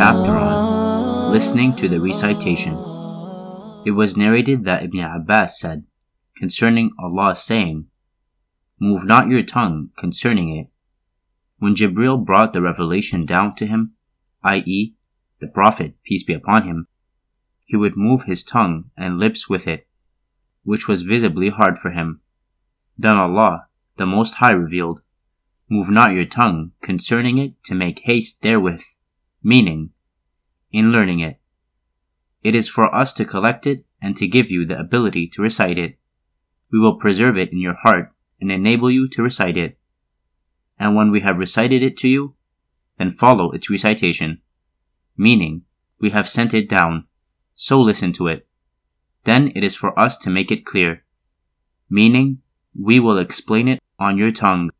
chapter on listening to the recitation. It was narrated that Ibn Abbas said concerning Allah's saying, Move not your tongue concerning it. When Jibril brought the revelation down to him, i.e., the Prophet, peace be upon him, he would move his tongue and lips with it, which was visibly hard for him. Then Allah, the Most High revealed, Move not your tongue concerning it to make haste therewith, meaning, in learning it. It is for us to collect it and to give you the ability to recite it. We will preserve it in your heart and enable you to recite it. And when we have recited it to you, then follow its recitation. Meaning, we have sent it down, so listen to it. Then it is for us to make it clear. Meaning, we will explain it on your tongue.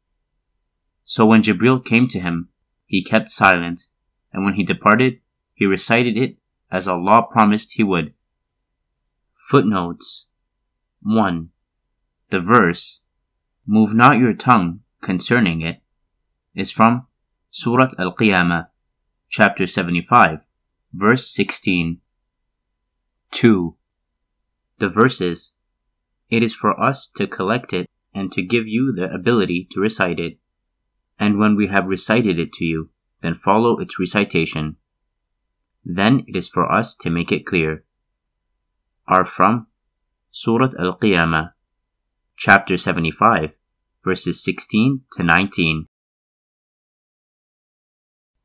So when Jibril came to him, he kept silent, and when he departed, he recited it as Allah promised he would. Footnotes 1. The verse, Move not your tongue concerning it, is from Surat Al Qiyamah, chapter 75, verse 16. 2. The verses, It is for us to collect it and to give you the ability to recite it and when we have recited it to you, then follow its recitation. Then it is for us to make it clear. Are from Surat Al Qiyamah, chapter 75, verses 16 to 19.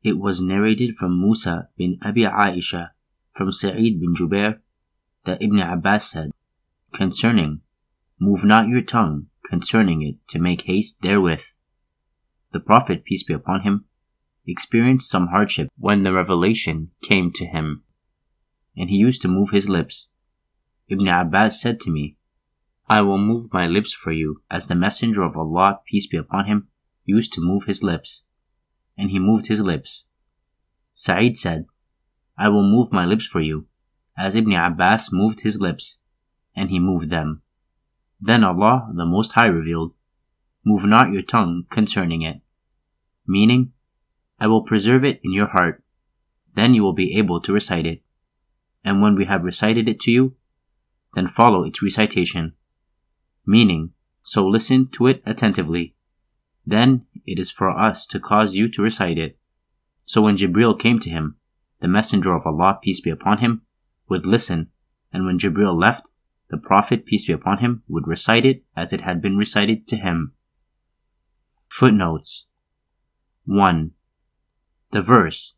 It was narrated from Musa bin Abi Aisha from Sa'id bin Jubair that Ibn Abbas said, concerning, Move not your tongue concerning it to make haste therewith the Prophet, peace be upon him, experienced some hardship when the revelation came to him, and he used to move his lips. Ibn Abbas said to me, I will move my lips for you, as the Messenger of Allah, peace be upon him, used to move his lips. And he moved his lips. Sa'id said, I will move my lips for you, as Ibn Abbas moved his lips, and he moved them. Then Allah, the Most High, revealed, Move not your tongue concerning it meaning, I will preserve it in your heart. Then you will be able to recite it. And when we have recited it to you, then follow its recitation. Meaning, so listen to it attentively. Then it is for us to cause you to recite it. So when Jibril came to him, the Messenger of Allah, peace be upon him, would listen, and when Jibril left, the Prophet, peace be upon him, would recite it as it had been recited to him. Footnotes 1. The verse,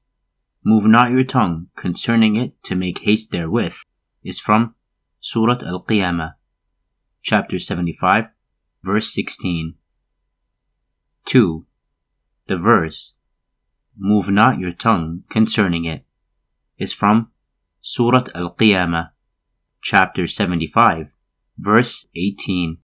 Move not your tongue concerning it to make haste therewith, is from Surat Al Qiyamah, chapter 75, verse 16. 2. The verse, Move not your tongue concerning it, is from Surat Al Qiyamah, chapter 75, verse 18.